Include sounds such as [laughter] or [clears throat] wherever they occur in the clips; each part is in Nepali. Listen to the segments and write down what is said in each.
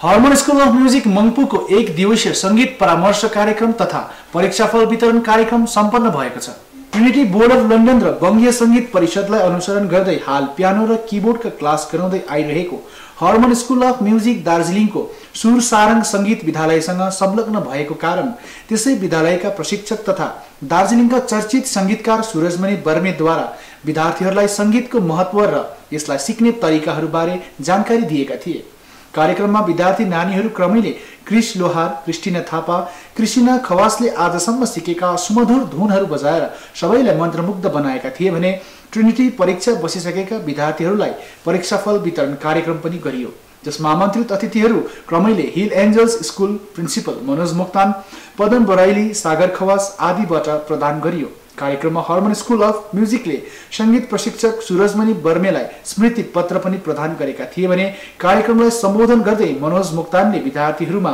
हर्मोन स्कुल अफ म्युजिक मङ्पुको एक दिवसीय सङ्गीत परामर्श कार्यक्रम तथा परीक्षाफल वितरण कार्यक्रम सम्पन्न भएको छ। ट्रिनिटी बोर्ड अफ लन्डन र वङ्गीय सङ्गीत परिषदलाई अनुसरण गर्दै हाल पियानो र किबोर्डका क्लास गराउँदै आइरहेको हर्मोन स्कुल अफ म्युजिक दार्जिलिङको सुर सारङ सङ्गीत विद्यालयसँग संलग्न भएको कारण त्यसै विद्यालयका प्रशिक्षक तथा दार्जिलिङका चर्चित सङ्गीतकार सुरजमणि बर्मेद्वारा विद्यार्थीहरूलाई सङ्गीतको महत्व र यसलाई सिक्ने तरिकाहरूबारे जानकारी दिएका थिए। कार्यक्रममा विद्यार्थी नानीहरू क्रमैले Chris Lohar Christina Thapa Christina खवासले आजसम्म सिकेका सुमधुर धुनहरू बजाएर सबैलाई मन्त्रमुग्ध बनाएका थिए भने ट्रिनिटी परीक्षा बसिसकेका विद्यार्थीहरूलाई परीक्षाफल वितरण कार्यक्रम पनि गरियो। जसमा आमन्त्रित अतिथिहरू क्रमैले Hill Angels school principal Manoj Moktan Padam Baraili Sagar Khawas आदिबाट प्रदान गरियो। कार्यक्रममा हर्मन स्कुल अफ म्युजिकले सङ्गीत प्रशिक्षक सुरजमणि बर्मेलाई स्मृति पत्र पनि प्रदान गरेका थिए भने कार्यक्रमलाई सम्बोधन गर्दै मनोज मुक्तानले विद्यार्थीहरूमा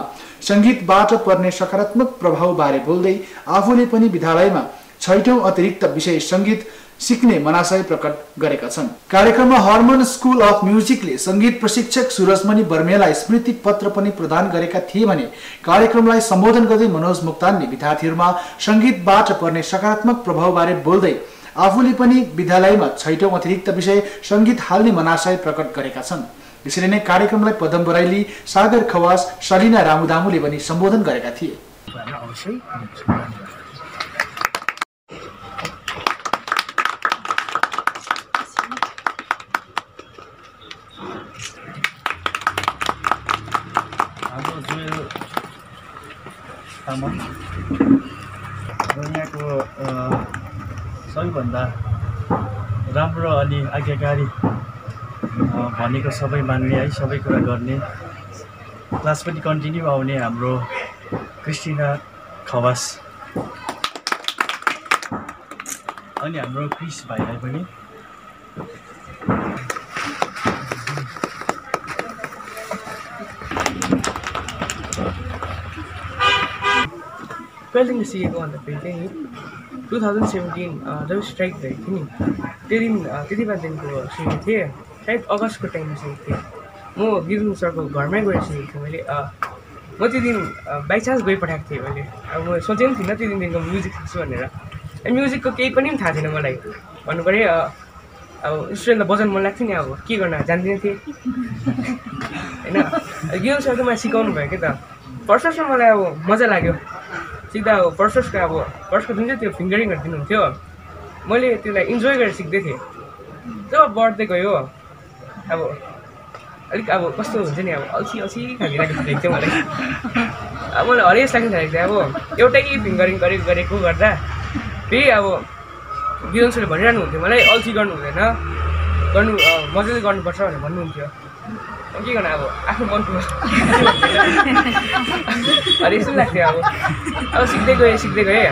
सङ्गीतबाट पर्ने सकारात्मक प्रभावबारे बोल्दै आफूले पनि विद्यालयमा छैटौँ अतिरिक्त विषय सङ्गीत सिक्ने मनाशय प्रकट गरेका छन्। कार्यक्रममा हर्मन स्कुल अफ म्युजिकले सङ्गीत प्रशिक्षक सुरजमणि बर्मेलाई स्मृति पत्र पनि प्रदान गरेका थिए भने कार्यक्रमलाई सम्बोधन गर्दै मनोज मुक्तानले विद्यार्थीहरूमा सङ्गीतबाट पर्ने सकारात्मक प्रभावबारे बोल्दै आफूले पनि विद्यालयमा छैटौँ अतिरिक्त विषय सङ्गीत हाल्ने मनाशय प्रकट गरेका छन्। यसरी नै कार्यक्रमलाई पदम बराइली सागर खवास सलिना रामुदामुले पनि सम्बोधन गरेका थिए। तामाङ र यहाँको सबैभन्दा राम्रो अनि आज्ञाकारी भनेको सबै मान्ने है सबै कुरा गर्ने। क्लास पनि कन्टिन्यू आउने हाम्रो क्रिस्टिना खवास। अनि हाम्रो क्रिस भाइलाई पनि कहिलेदेखि सिकेको भन्दाखेरि चाहिँ टु थाउजन्ड सेभेन्टिन जब स्ट्राइक भएको थियो नि त्यो दिन त्यति बेलादेखिको सिकेको थिएँ सायद अगस्तको टाइममा सिकेको थिएँ म गिरुङ सरको घरमै गएर सिकेको थिएँ मैले म त्यो दिन बाई चान्स गइपठाएको थिएँ मैले अब म सोचेको पनि थिइनँ त्यो दिनदेखिको म्युजिक सिक्छु भनेर म्युजिकको केही पनि थाहा थिएन मलाई भन्नु पऱ्यो अब त बजाउनु मन लाग्थ्यो नि अब के गर्न जान्दिनँ थिएँ होइन गिरुङ सरले मलाई सिकाउनु भयो क्या त फर्स्ट फर्स्टमा मलाई अब मजा लाग्यो सिक्दा अब फर्स्ट अब फर्स्टको जुन चाहिँ त्यो फिङ्गरिङहरू दिनुहुन्थ्यो मैले त्यसलाई इन्जोय गरेर सिक्दै थिएँ। जब बढ्दै गयो अब अलिक अब कस्तो हुन्छ नि अब अल्छी अल्छी खालको लागेको थियो मलाई। अब मलाई हरेस लाग्ने थालेको थियो अब एउटै फिङ्गरिङ गरेको गरेको गर्दा फेरि अब बिरन्सले भनिरहनु हुन्थ्यो मलाई अल्छी गर्नु हुँदैन गर्नु मजाले गर्नुपर्छ भनेर भन्नुहुन्थ्यो। के गर्नु अब आफ्नो मनको अरे यस्तो लाग्थ्यो अब अब सिक्दै गएँ सिक्दै गएँ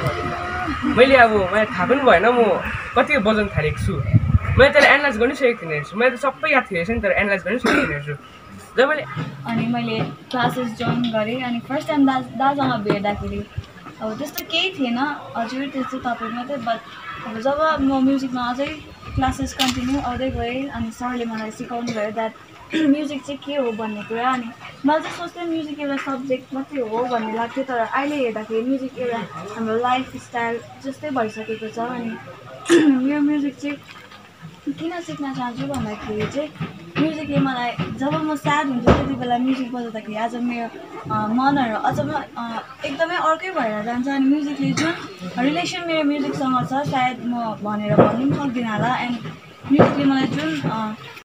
मैले अब मलाई थाहा पनि भएन म कति बजाउनु थालेको छु मैले त्यसलाई एनालाइज गर्नै सकेको थिइनँ रहेछु मैले त सबै याद थियो रहेछ नि तर एनालाइज गर्नै सकेको थिइनँ रहेछु जब मैले अनि मैले क्लासेस जोइन गरेँ अनि फर्स्ट टाइम दाज दासँग भेट्दाखेरि अब त्यस्तो केही थिएन। हजुर त्यस्तो तपाईँ मात्रै बट अब जब म म्युजिकमा अझै क्लासेस कन्टिन्यू आउँदै गएँ अनि सरले मलाई सिकाउनु भयो द्याट म्युजिक चाहिँ के हो भन्ने कुरा अनि मैले चाहिँ सोच्थेँ म्युजिक एउटा सब्जेक्ट मात्रै हो भन्ने लाग्थ्यो तर अहिले हेर्दाखेरि म्युजिक एउटा हाम्रो लाइफ स्टाइल जस्तै भइसकेको छ अनि [clears throat] यो म्युजिक चाहिँ किन सिक्न चाहन्छु भन्दाखेरि चाहिँ म्युजिकले मलाई जब म स्याड हुन्छु त्यति बेला म्युजिक बजाउँदाखेरि आज मेरो मनहरू अझ एकदमै अर्कै भएर जान्छ अनि म्युजिकले जुन रिलेसन मेरो म्युजिकसँग छ सायद म भनेर भन्नु पनि सक्दिनँ होला। एन्ड म्युजिकले मलाई जुन